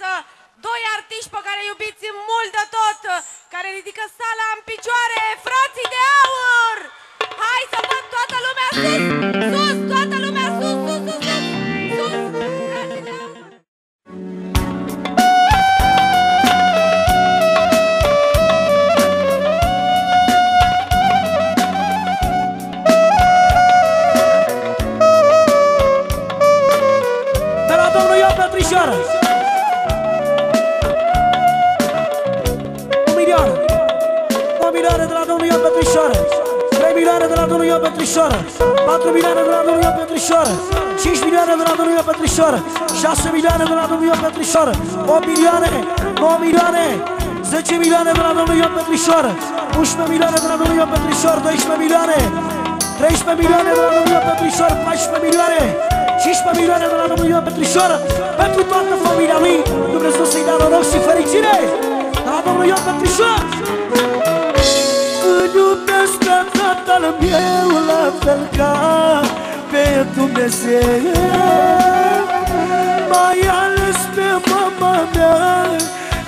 față doi artiști pe care iubiți mult de tot, care ridică sala în picioare, frații de aur! Hai să văd toată lumea sus! Petrișoară. 4 milioane de la domnul Ion Petrișoară. 5 milioane de la domnul Ion Petrișoară. 6 milioane de la domnul Ion Petrișoară. 8 milioane 9 milioane 10 milioane de la domnul Ion Petrișoară. 11 milioane de la domnul Ion Petrișoară. 12 milioane 13 milioane de la domnul Ion Petrișoară. 14 milioane 15 milioane de la domnul Ioan Petrișoară. Pentru toată familia lui Dumnezeu să-i dea noroc și fericire. De la domnul Ioan Petrișoară. Îl iubesc pe tatăl meu La fel ca pe Dumnezeu. Mai ales pe mama mea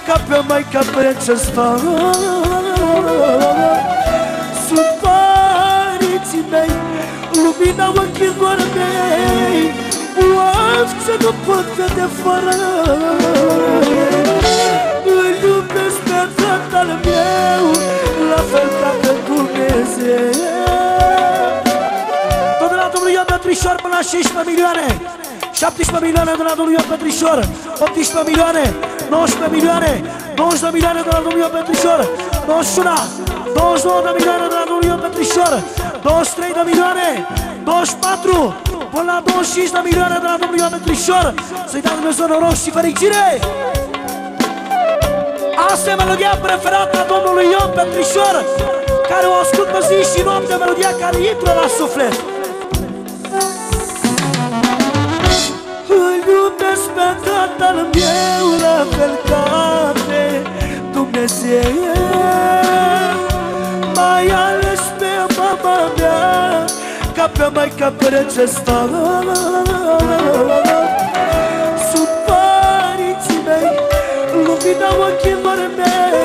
Ca pe maica prințesă Sunt părinții mei Lumina ochilor mei Oaf, ce nu pot vede fără. Îl iubesc pe tatăl meu La fel ca pe Dumnezeu Tot de la domnul Ioan Petrișor până la 16 milioane. 17 milioane de la domnul Ioan Petrișor 18 milioane 19 milioane 20 de milioane de la domnul Ioan Petrișor 21 29 de milioane de la domnul Ioan Petrișor 23 de milioane 24 până la 25 de milioane de la domnul Ioan Petrișor Să-i dea Dumnezeu noroc și fericire! Asta e melodia preferată a domnului Ion Petrișor Care o ascult pe zi și noapte Melodia care intră la suflet. Îl iubesc pe tatăl meu La fel ca pe Dumnezeu. Mai ales pe mama mea Ca pe maica părăcesta Sunt părinții mei Lumina ochilor mei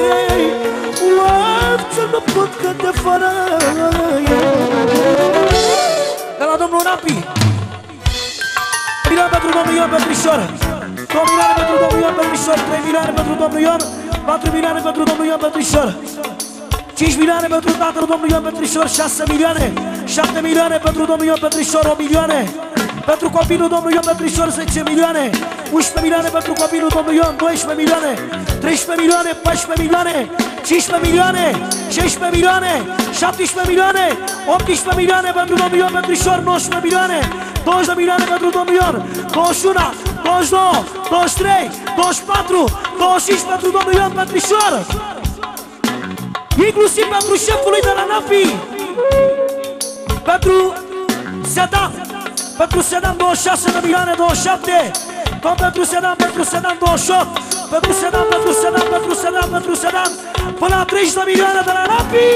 Oaf, ce nu pot căde fără De la domnul Napi Milioane pentru domnul Ion Petrișor 2 milioane pentru domnul Ion Petrișor 3 milioane pentru domnul Ion. 4 milioane pentru domnul Ion Petrișor 5 milioane pentru tatăl domnului Ion Petrișor 6 milioane. 7 milioane pentru domnul Ion Petrișor 8 milioane pentru copilul domnului Ion Petrișor 10 milioane 11 milioane pentru copilul domnului Ion 12 milioane 13 milioane 14 milioane 15 milioane 16 milioane 17 milioane 18 milioane pentru domnul Ion Petrișor 19 milioane 20 de milioane pentru domnul Ion 21 22 23 24 25 pentru domnul Ion Petrișor. Inclusiv pentru șeful lui de la NAPI Pentru Sedan Pentru Sedan 26 de milioane 27 Tot pentru Sedan, pentru Sedan 28 Pentru Sedan, pentru Sedan, pentru Sedan, pentru Sedan. Până la 30 de milioane de la NAPI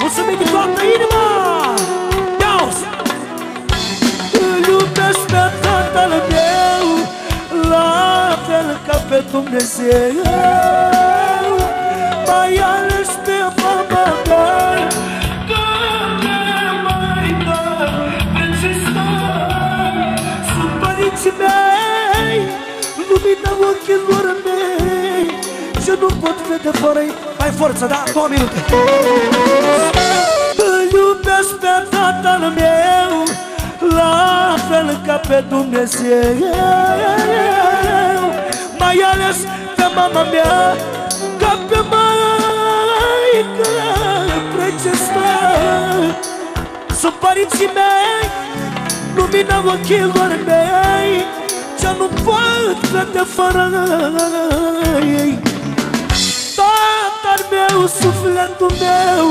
Mulțumim din toată inima. Iauzi Îl iubesc pe tatăl meu La fel ca pe Dumnezeu. Mai ales pot vede fără ei Mai forță, da? Două minute. Îl iubesc pe tatăl meu La fel ca pe Dumnezeu. Mai ales pe mama mea Ca pe maică precestă Sunt părinții mei Lumina ochilor mei Ce nu pot vede fără ei. Tatăl meu, sufletul meu.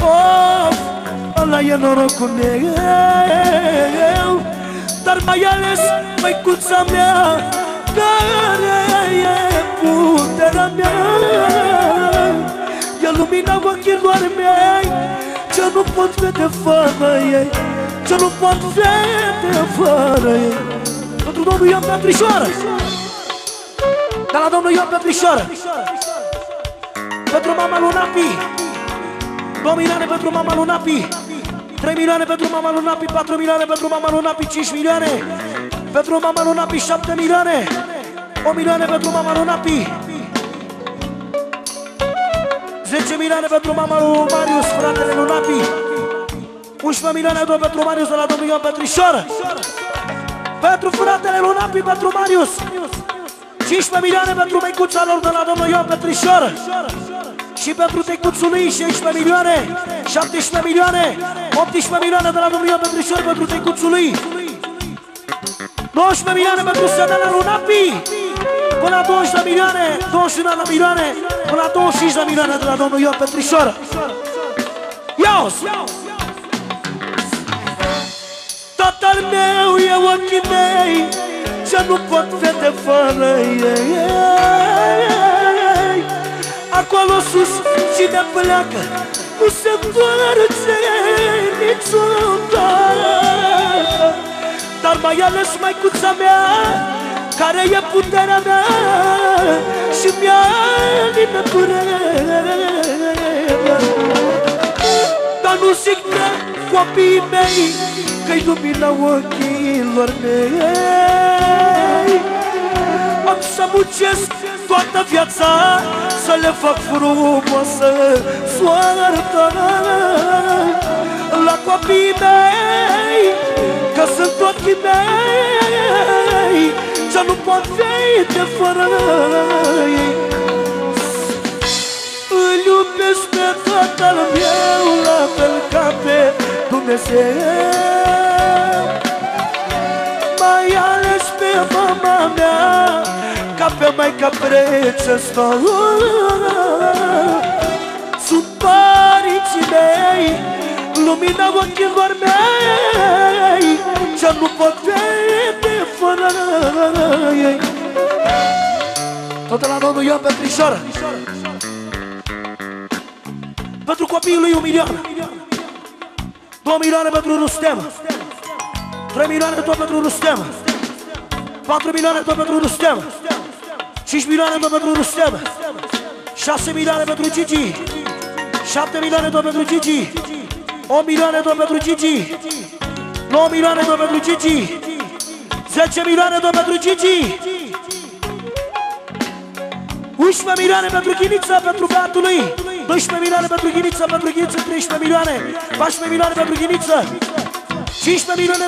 Of, ăla e norocul meu. Dar mai ales măicuța mea Care e puterea mea. E lumina ochilor mei Ce nu pot vede fără ei. Ce nu pot vede fără ei. Pentru domnul Ion Petrișoară. De la domnul Ion Petrișor Pentru mama Lunapi 2 milioane pentru mama Lunapi 3 milioane pentru mama Lunapi 4 milioane pentru mama Lunapi 5 milioane. Pentru mama Lunapi 7 milioane. 1 milioane pentru mama Lunapi 10 milioane pentru mama lui Marius, fratele Lunapi 11 milioane doar pentru Marius de la domnul Ion Petrișor. Pentru fratele Lunapi, pentru Marius. 15 milioane pentru măicuța lor de la domnul Ion Petrișor Și pentru tecuțul lui 16 milioane 17 milioane 18 milioane de la domnul Ion Petrișor pentru tecuțul lui. 19 milioane pentru Sădana Lunapi Până la 20 de milioane 21 de milioane Până la 25 de milioane de la domnul Ion Petrișor. Ia-o-s! Tatăl meu e ochii mei Ce nu pot vede fără ei Acolo sus cine pleacă Nu se întoarce niciodată Dar mai ales maicuța mea Care e puterea mea Și mi-a din Dar nu zic de copiii mei Că-i lumina ochilor mei. Am să muncesc toată viața Să le fac frumoasă soarta. La copiii mei Că sunt ochii mei Ce nu pot fi de fără ei. Îl iubesc pe tatăl meu La fel ca pe Dumnezeu. Mai ales pe mama mea Ca pe maica preță stau Sunt părinții mei Lumina ochilor mei Ce nu pot vede fără ei. Tot la domnul Ioan Petrișoară pentru copiii lui un milion. 2 milioane pentru Rustem. 3 milioane tot pentru Rustem. 4 milioane tot pentru Rustem 5 milioane tot pentru Rustem. 6 milioane pentru Gigi. 7 milioane tot pentru Gigi. 8 milioane tot pentru Gigi. 9 milioane tot pentru Gigi. 10 milioane tot pentru Gigi. 11 milioane pentru Ghinița, pentru băiatul lui 12 milioane pentru Ghiniță, pentru Ghiniță 13 milioane. 14 milioane pentru Ghiniță 15 milioane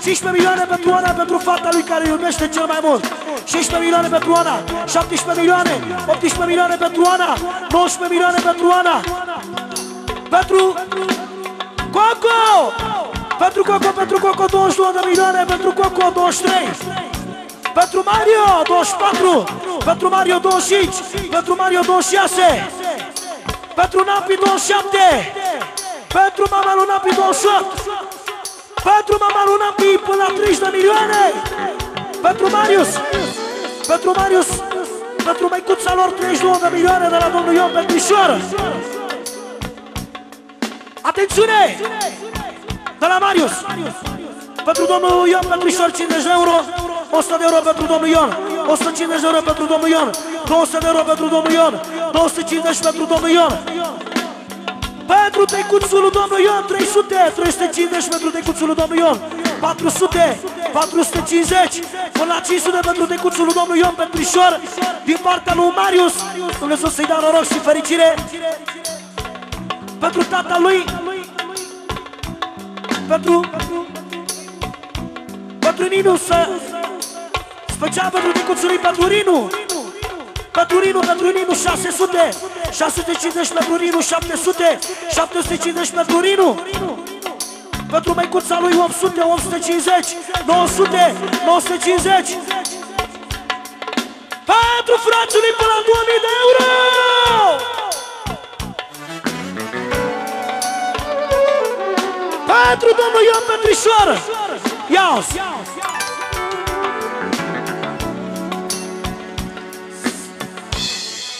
15 milioane pentru Ana, pentru fata lui care iubește cel mai mult. 16 milioane pentru Ana 17 milioane 18 milioane pentru Ana 19 milioane pentru Ana Pentru Coco! Pentru Coco, pentru Coco 22 de milioane Pentru Coco 23 Pentru Mario 24 Pentru Mario 25 Pentru Mario 26 pentru Napi 27 Pentru mama lui Napi 28 Pentru mama lui Napi până la 30 de milioane. Pentru Marius Pentru Marius Pentru măicuța lor 32 de milioane de la domnul Ion Petrișoară Atențiune! De la Marius. Pentru domnul Ion Petrișor 50 de euro 100 de euro pentru domnul Ion 150 de euro pentru domnul Ion 200 de euro pentru domnul Ion 250 pentru domnul Ion Pentru tecuțul lui domnul Ion 300 350 pentru tecuțul lui domnul Ion. 400 450 Până la 500 pentru tecuțul lui domnul Ion Petrișor Din partea lui Marius. Dumnezeu să-i dea noroc și fericire. Pentru tata lui. Pentru Pentru Ninu să Special pentru tecuțul lui pentru Rinu. Pentru Rinu, pentru Rinu 600 650 pentru Rinu 700 750 pentru Rinu Pentru măicuța lui 800 850 900 950 Pentru frații lui până la 2000 de euro! Pentru domnul Ion Petrișoară. Ia-o-ți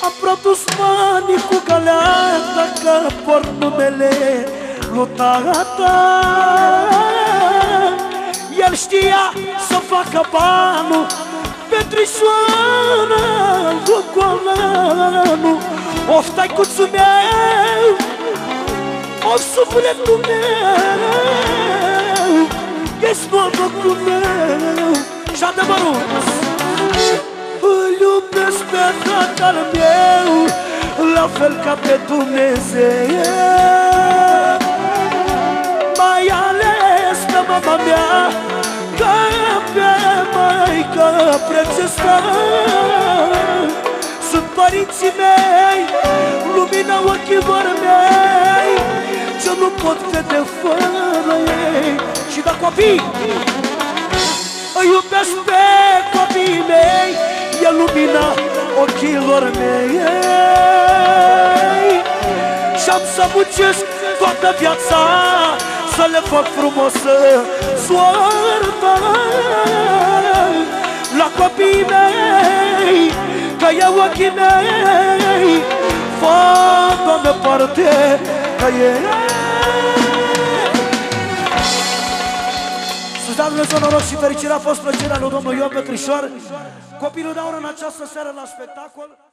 Am produs banii cu galeata Că port numele lui tata El știa să facă banul Petrișoară golanul Of, taicuțul meu Of, sufletul meu. Ești norocul meu. Și adevărul Îl iubesc pe tatăl meu La fel ca pe Dumnezeu. Mai ales pe mama mea Ca pe maică prețestă Sunt părinții mei Lumina ochilor mei Ce nu pot vede fără ei. Și da copii îi iubesc pe copiii mei E lumina ochilor mei. Și-am să muncesc toată viața Să le fac frumosă soarta La copiii mei Că eu ochii mei. Fac, Doamne, parte Că ei Să-ți dea Dumnezeu noroc și fericire a fost plăcerea lui Domnul Ioan Petrișor Copilul de aur în această seară la spectacol